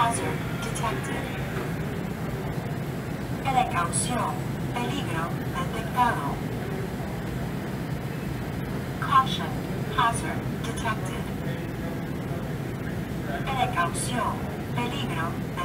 hazard detected. Precaución, peligro detectado. Caution, hazard detected. Precaución, peligro detectado.